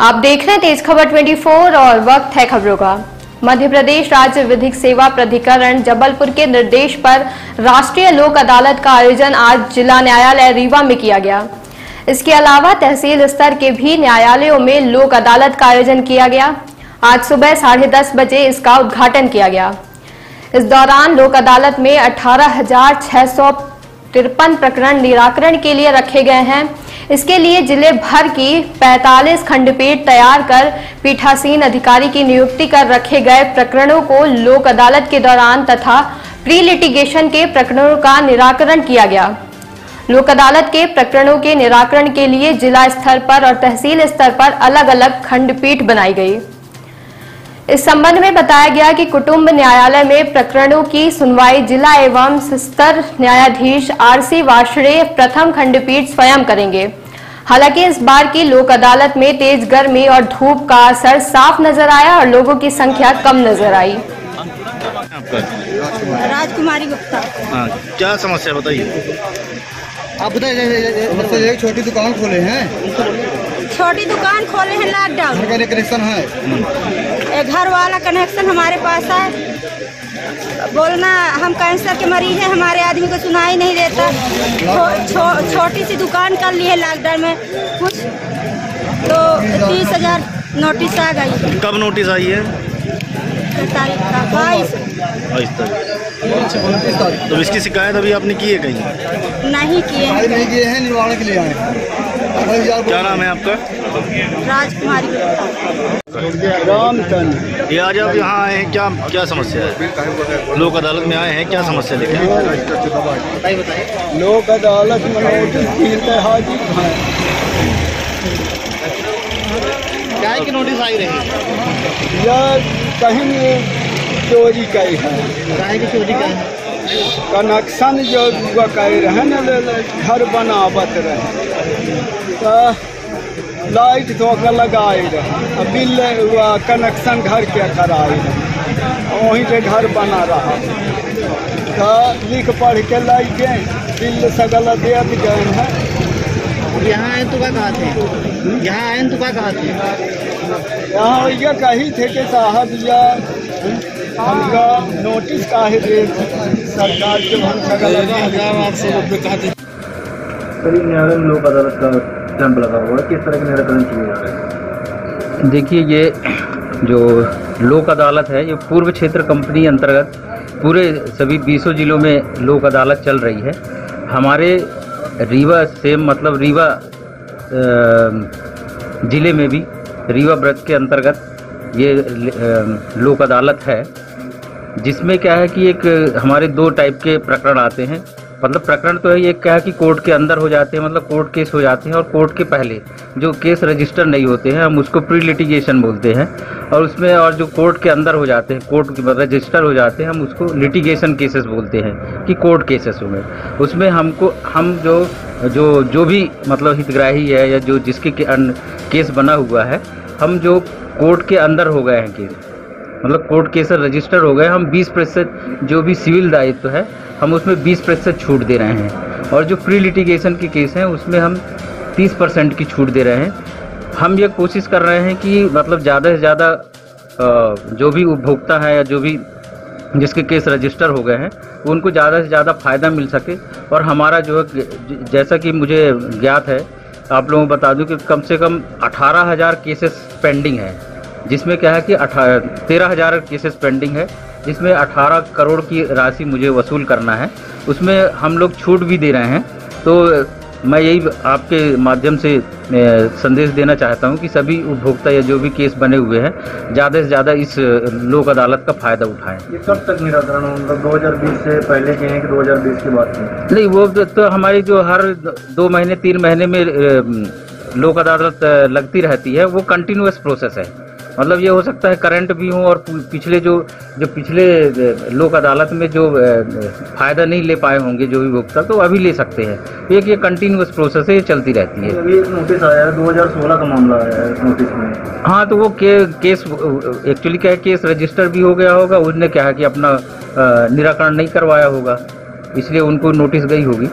आप देख रहे हैं तेज खबर 24 और वक्त है खबरों का। मध्य प्रदेश राज्य विधिक सेवा प्राधिकरण जबलपुर के निर्देश पर राष्ट्रीय लोक अदालत का आयोजन आज जिला न्यायालय रीवा में किया गया। इसके अलावा तहसील स्तर के भी न्यायालयों में लोक अदालत का आयोजन किया गया। आज सुबह साढ़े दस बजे इसका उद्घाटन किया गया। इस दौरान लोक अदालत में अठारह प्रकरण निराकरण के लिए रखे गए हैं। इसके लिए ज़िले भर की 45 खंडपीठ तैयार कर पीठासीन अधिकारी की नियुक्ति कर रखे गए प्रकरणों को लोक अदालत के दौरान तथा प्री लिटिगेशन के प्रकरणों का निराकरण किया गया। लोक अदालत के प्रकरणों के निराकरण के लिए जिला स्तर पर और तहसील स्तर पर अलग अलग खंडपीठ बनाई गई। इस संबंध में बताया गया कि कुटुंब न्यायालय में प्रकरणों की सुनवाई जिला एवं स्तर न्यायाधीश आरसी वार्षणे प्रथम खंडपीठ स्वयं करेंगे। हालाँकि इस बार की लोक अदालत में तेज गर्मी और धूप का असर साफ़ नज़र आया और लोगों की संख्या कम नज़र आई। राजकुमारी गुप्ता। हाँ क्या समस्या बताइए। आप बताइए छोटी दुकान खोले हैं। छोटी दुकान खोले हैं लॉकडाउन कनेक्शन है। ए, घर वाला कनेक्शन हमारे पास है। बोलना हम कैंसर के मरीज़ हैं हमारे आदमी को सुनाई नहीं देता। छो, छो, छोटी सी दुकान कर ली है लॉकडाउन में। कुछ? तो तीस हज़ार नोटिस आ गई। कब नोटिस आई है? बाईस। तारीख तो इसकी शिकायत अभी आपने की है कहीं? नहीं किए हैं। नहीं किए हैं निवारण के लिए आए हैं। क्या नाम है आपका? राजकुमारी। रामचंद्र ये आज आप यहाँ आए हैं क्या क्या समस्या है? लोक अदालत में आए हैं क्या समस्या लेके आए हैं? लोक अदालत में नोटिस मिलते हाजिर हैं। क्या की नोटिस आई रही? यह कहीं चोरी कई है। चोरी का कनेक्शन जो कह रहे न घर बनावत रहे। तो लाइट तो के लगाए बिल कनेक्शन घर के कराए वहीं पे घर बना रहा। तो लिख पढ़ के लाई गए बिल सगल देत गए हैं। यहाँ आए तो क्या कहा थे यहाँ आए तो क्या कहा थे यहाँ कही थे कि साहब या हमका नोटिस काहे दे सरकार के हम सगल सभी न्यायालय लोक अदालत का कैंप लगा हुआ है किस तरह के निराकरण किए जा रहे हैं? देखिए, ये जो लोक अदालत है, ये पूर्व क्षेत्र कंपनी अंतर्गत पूरे सभी बीसों जिलों में लोक अदालत चल रही है। हमारे रीवा सेम मतलब रीवा ज़िले में भी, रीवा ब्रज के अंतर्गत ये लोक अदालत है। जिसमें क्या है कि एक हमारे दो टाइप के प्रकरण आते हैं। मतलब प्रकरण तो एक क्या कि कोर्ट के अंदर हो जाते हैं मतलब कोर्ट केस हो जाते हैं और कोर्ट के पहले जो केस रजिस्टर नहीं होते हैं हम उसको प्री लिटिगेशन बोलते हैं और उसमें और जो कोर्ट के अंदर हो जाते हैं कोर्ट के रजिस्टर हो जाते हैं हम उसको लिटिगेशन केसेस बोलते हैं कि कोर्ट केसेस हो गए। उसमें हमको हम जो जो जो भी मतलब हितग्राही है या जो जिसके के अन, केस बना हुआ है हम जो कोर्ट के अंदर हो गए हैं केस मतलब कोर्ट केस रजिस्टर हो गए हम 20 प्रतिशत जो भी सिविल दायित्व है हम उसमें 20 प्रतिशत छूट दे रहे हैं। और जो प्री लिटिगेशन के केस हैं, उसमें हम 30 परसेंट की छूट दे रहे हैं। हम ये कोशिश कर रहे हैं कि मतलब ज़्यादा से ज़्यादा जो भी उपभोक्ता है या जो भी जिसके केस रजिस्टर हो गए हैं, उनको ज़्यादा से ज़्यादा फ़ायदा मिल सके। और हमारा जो है जैसा कि मुझे ज्ञात है, आप लोगों को बता दूँ कि कम से कम अठारह हज़ार केसेस पेंडिंग है, जिसमें क्या है कि तेरह हज़ार केसेस पेंडिंग है। जिसमें अठारह करोड़ की राशि मुझे वसूल करना है। उसमें हम लोग छूट भी दे रहे हैं। तो मैं यही आपके माध्यम से संदेश देना चाहता हूँ कि सभी उपभोक्ता या जो भी केस बने हुए हैं ज़्यादा से ज़्यादा इस लोक अदालत का फ़ायदा उठाएँ। ये कब तक निराकरण हो मतलब 2020 से पहले के हैं कि 2020 की बात है? नहीं वो तो- तो हमारी जो हर दो महीने तीन महीने में लोक अदालत लगती रहती है। वो कंटिन्यूस प्रोसेस है। मतलब ये हो सकता है करंट भी हो और पिछले जो जो पिछले लोक अदालत में जो फ़ायदा नहीं ले पाए होंगे जो भी भुगता तो अभी ले सकते हैं। एक ये कंटिन्यूस प्रोसेस है ये चलती रहती है। अभी एक नोटिस आया है 2016 का मामला आया है नोटिस में। हाँ तो वो के, केस एक्चुअली क्या है केस रजिस्टर भी हो गया होगा उसने क्या है कि अपना निराकरण नहीं करवाया होगा इसलिए उनको नोटिस गई होगी।